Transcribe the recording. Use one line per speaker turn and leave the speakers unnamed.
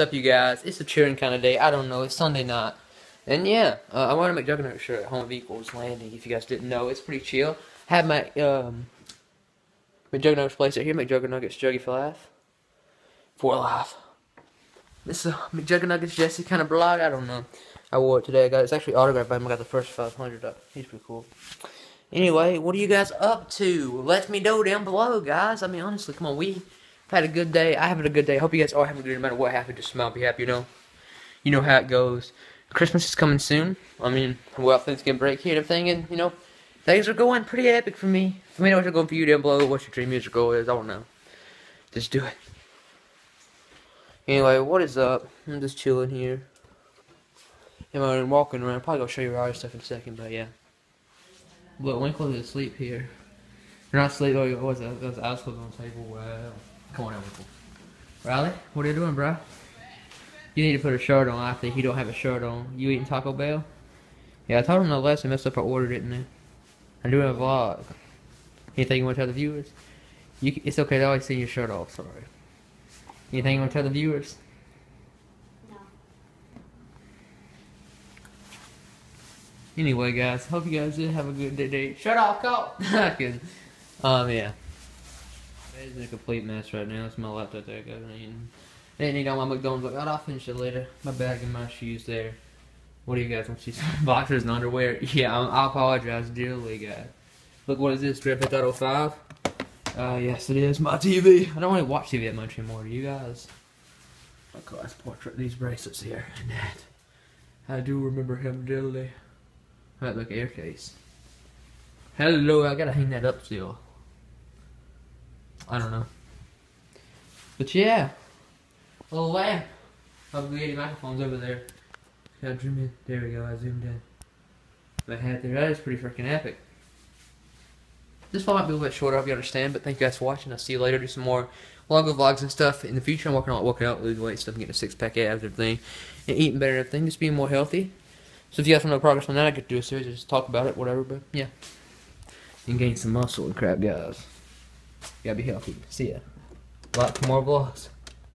up, you guys? It's a cheering kind of day. I don't know. It's Sunday night. And yeah, uh, I want a McJuggerNugget shirt at Home of Eagles Landing. If you guys didn't know, it's pretty chill. Have my um, McJuggerNuggets place right here. McJuggerNuggets Juggie for life. For life. This is a McJuggerNuggets Jesse kind of blog. I don't know. I wore it today. I got it's actually autographed by him. I got the first 500 up. He's pretty cool. Anyway, what are you guys up to? Let me know down below, guys. I mean, honestly, come on. We had a good day. I had a good day. I hope you guys are having a good day no matter what happened. Just smile, be happy, you know. You know how it goes. Christmas is coming soon. I mean, well, Thanksgiving break here and everything, and, you know, things are going pretty epic for me. Let me know what's going for you down below. What your dream music goal is. I don't know. Just do it. Anyway, what is up? I'm just chilling here. Am I'm walking around. Probably gonna show you other stuff in a second, but yeah. Look, Winkle is asleep here. You're not asleep. Oh, what was that? That was on the table. Wow. Come on, Winkle. Riley, what are you doing, bro? You need to put a shirt on. I think you don't have a shirt on. You eating Taco Bell? Yeah, I told him the lesson messed up our order, didn't I? I'm doing a vlog. Anything you want to tell the viewers? You, it's okay to always see your shirt off. Sorry. Anything you want to tell the viewers?
No.
Anyway, guys, hope you guys did have a good day. Shut off, call. um, yeah. It's a complete mess right now. It's my laptop there. I mean, didn't need all my McDonald's. Like, I'll finish it later. My bag and my shoes there. What do you guys want to see? Boxers and underwear. Yeah, I apologize dearly, guys. Look, what is this? Auto 5? Uh, yes, it is. My TV. I don't really watch TV that much anymore. Do you guys? My class portrait. These bracelets here and that. I do remember him dearly. Alright, look, air case. Hello, I gotta hang that up still. I don't know. But yeah. Little lamp. Oh, Probably the microphone's over there. Gotta zoom in. There we go, I zoomed in. My hat there. That is pretty freaking epic. This vlog might be a little bit shorter, I hope you understand, but thank you guys for watching. I'll see you later. Do some more longer vlogs and stuff. In the future, I'm working on working out, losing weight stuff, getting a six pack abs everything, and eating better everything, just being more healthy. So if you guys want to know progress on that, I could do a series, just talk about it, whatever, but yeah. And gain some muscle and crap, guys. You gotta be healthy. See ya. Lots more vlogs.